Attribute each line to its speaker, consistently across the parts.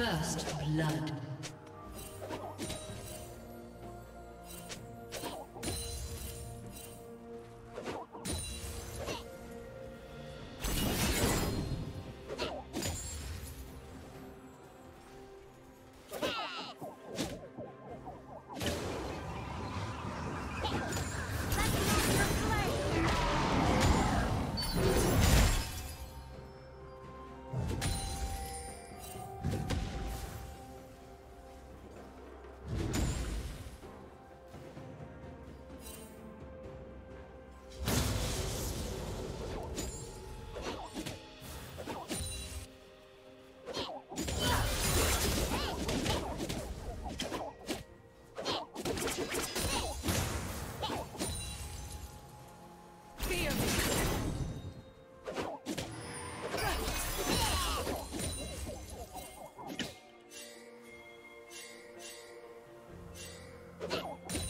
Speaker 1: First blood. Oh!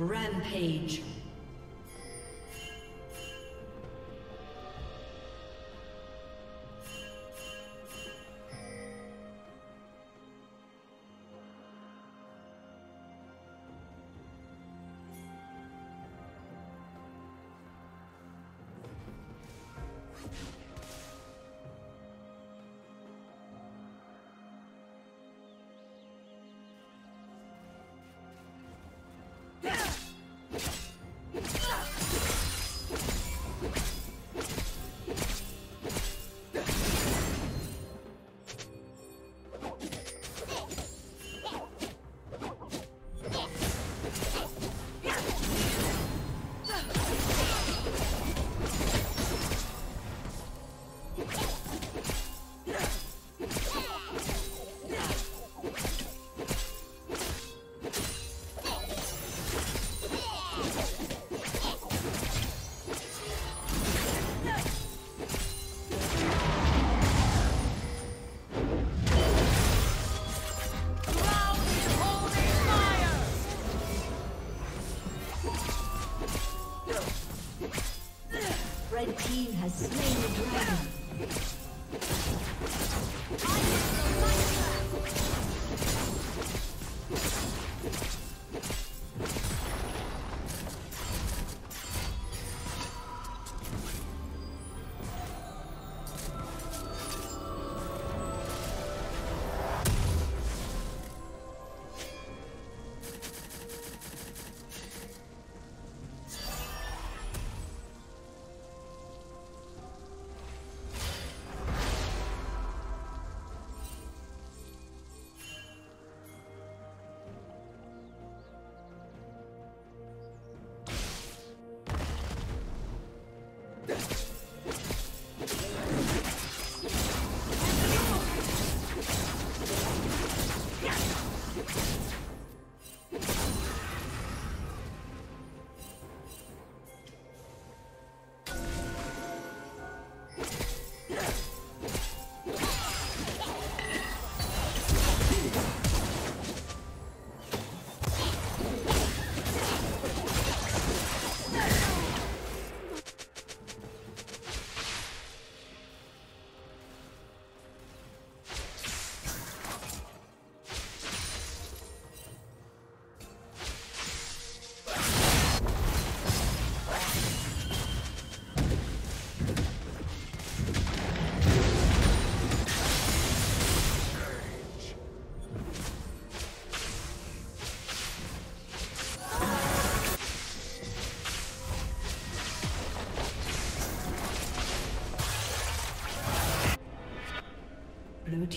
Speaker 1: Rampage. Slain the dragon.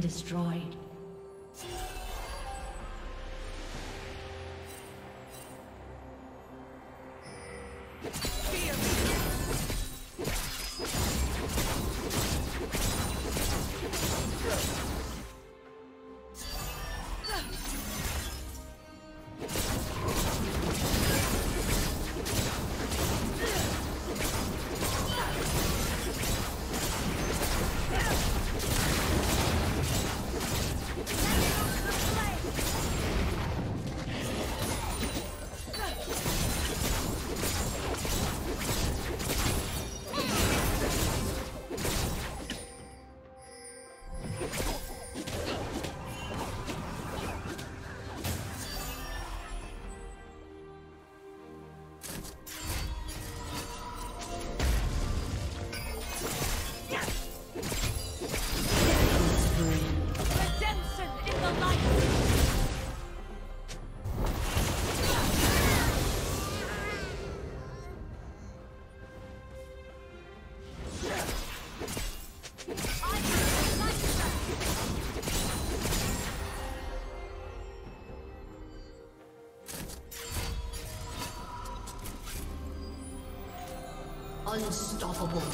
Speaker 1: Destroyed. Unstoppable.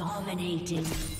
Speaker 1: Dominating.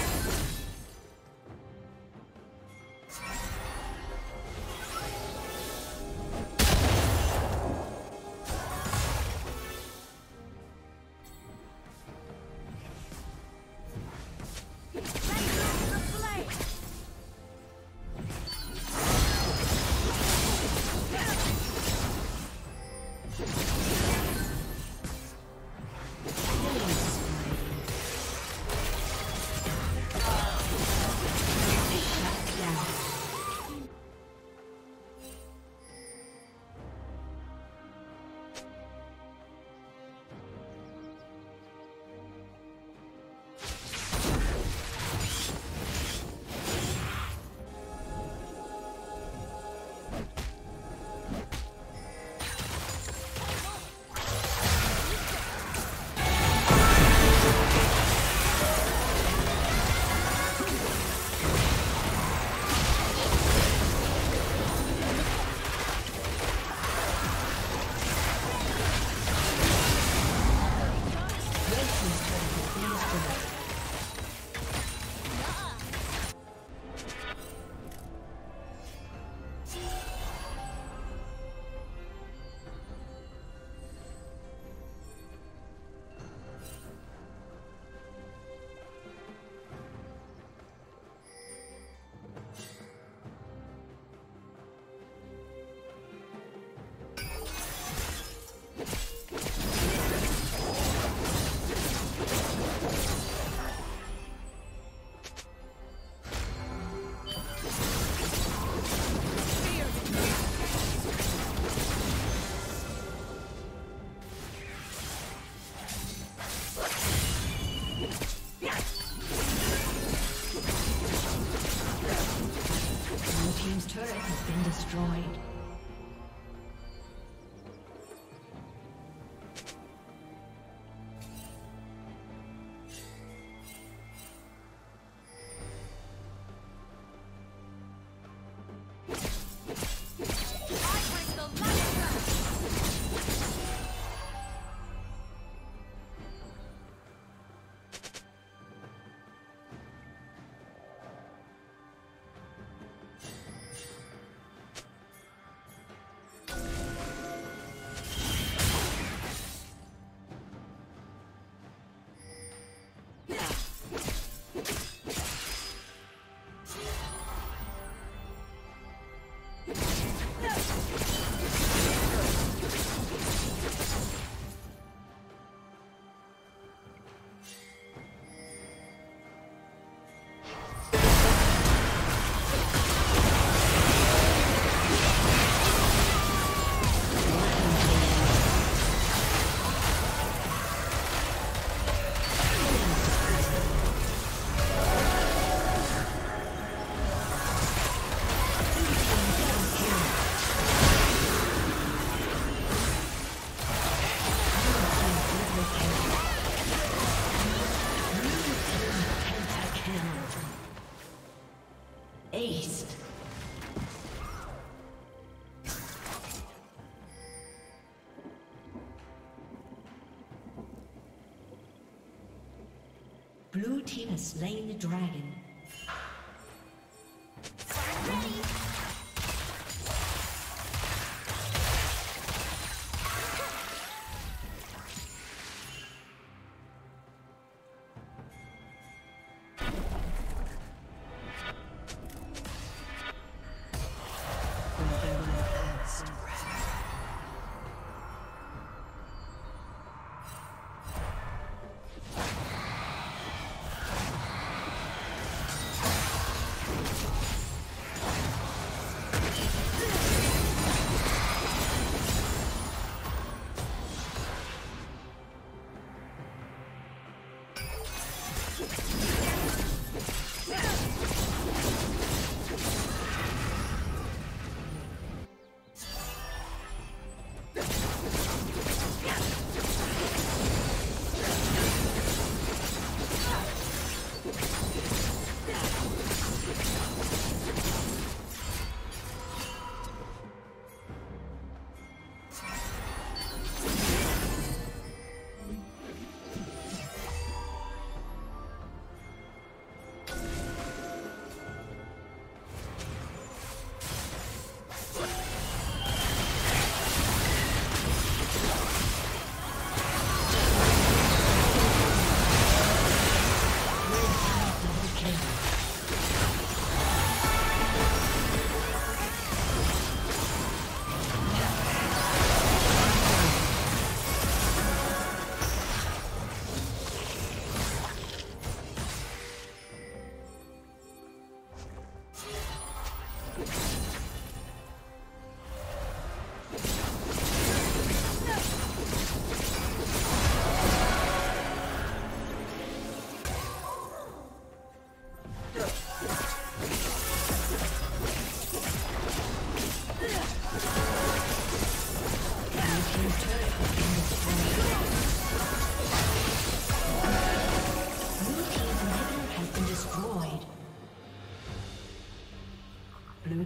Speaker 1: Slain the dragon.